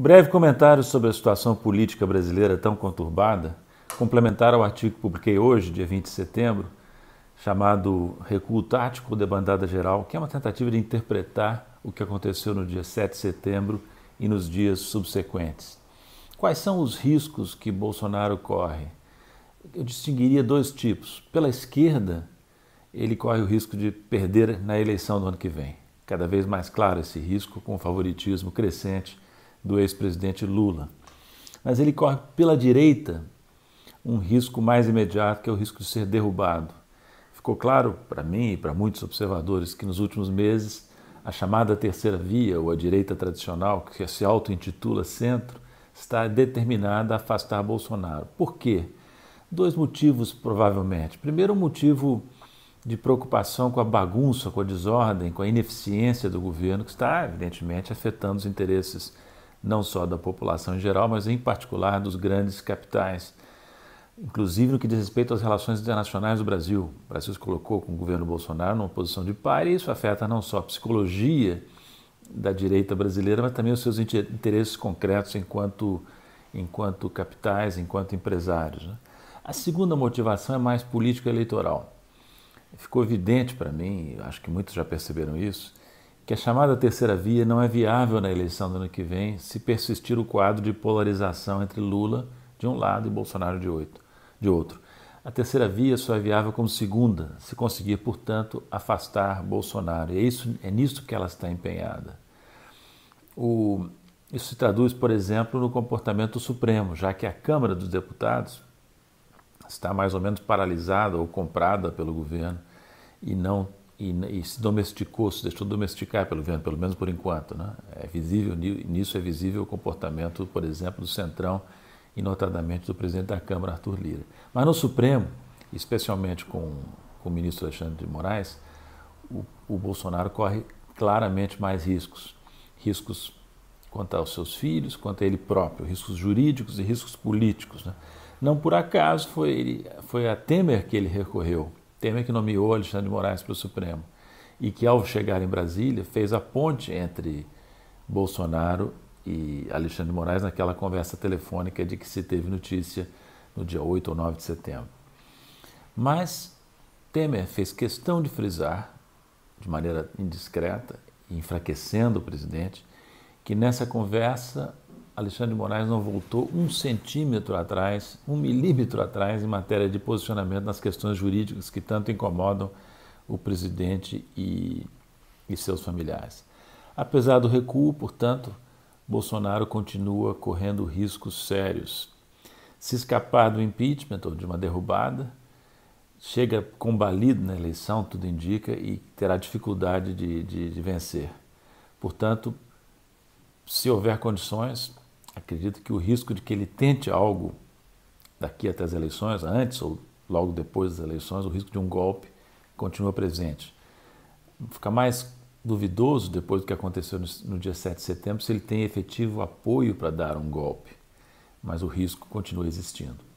Breve comentário sobre a situação política brasileira tão conturbada, complementar ao artigo que publiquei hoje, dia 20 de setembro, chamado Recuo Tático de Bandada Geral, que é uma tentativa de interpretar o que aconteceu no dia 7 de setembro e nos dias subsequentes. Quais são os riscos que Bolsonaro corre? Eu distinguiria dois tipos. Pela esquerda, ele corre o risco de perder na eleição do ano que vem. Cada vez mais claro esse risco, com o favoritismo crescente do ex-presidente Lula. Mas ele corre pela direita um risco mais imediato, que é o risco de ser derrubado. Ficou claro para mim e para muitos observadores que nos últimos meses a chamada terceira via, ou a direita tradicional, que se auto-intitula centro, está determinada a afastar Bolsonaro. Por quê? Dois motivos, provavelmente. Primeiro, um motivo de preocupação com a bagunça, com a desordem, com a ineficiência do governo, que está, evidentemente, afetando os interesses não só da população em geral, mas em particular dos grandes capitais, inclusive no que diz respeito às relações internacionais do Brasil. O Brasil se colocou com o governo Bolsonaro numa posição de par e isso afeta não só a psicologia da direita brasileira, mas também os seus interesses concretos enquanto, enquanto capitais, enquanto empresários. Né? A segunda motivação é mais político-eleitoral. Ficou evidente para mim, acho que muitos já perceberam isso, que a chamada terceira via não é viável na eleição do ano que vem se persistir o quadro de polarização entre Lula de um lado e Bolsonaro de, outro. A terceira via só é viável como segunda, se conseguir, portanto, afastar Bolsonaro. E é, isso, é nisso que ela está empenhada. O, isso se traduz, por exemplo, no comportamento Supremo, já que a Câmara dos Deputados está mais ou menos paralisada ou comprada pelo governo e não e, e, se domesticou, se deixou domesticar pelo governo, pelo menos por enquanto. Né? É visível, nisso é visível o comportamento, por exemplo, do Centrão e notadamente do presidente da Câmara, Arthur Lira. Mas no Supremo, especialmente com, com o ministro Alexandre de Moraes, o, o Bolsonaro corre claramente mais riscos. Riscos quanto aos seus filhos, quanto a ele próprio, riscos jurídicos e riscos políticos. Né? Não por acaso foi, foi a Temer que ele recorreu Temer que nomeou Alexandre de Moraes para o Supremo e que, ao chegar em Brasília, fez a ponte entre Bolsonaro e Alexandre de Moraes naquela conversa telefônica de que se teve notícia no dia 8 ou 9 de setembro. Mas Temer fez questão de frisar, de maneira indiscreta, enfraquecendo o presidente, que nessa conversa Alexandre de Moraes não voltou um centímetro atrás, um milímetro atrás em matéria de posicionamento nas questões jurídicas que tanto incomodam o presidente e, e seus familiares. Apesar do recuo, portanto, Bolsonaro continua correndo riscos sérios. Se escapar do impeachment ou de uma derrubada, chega combalido na eleição, tudo indica, e terá dificuldade de, de, de vencer. Portanto, se houver condições, acredito que o risco de que ele tente algo daqui até as eleições, antes ou logo depois das eleições, o risco de um golpe continua presente. Fica mais duvidoso, depois do que aconteceu no dia 7 de setembro, se ele tem efetivo apoio para dar um golpe, mas o risco continua existindo.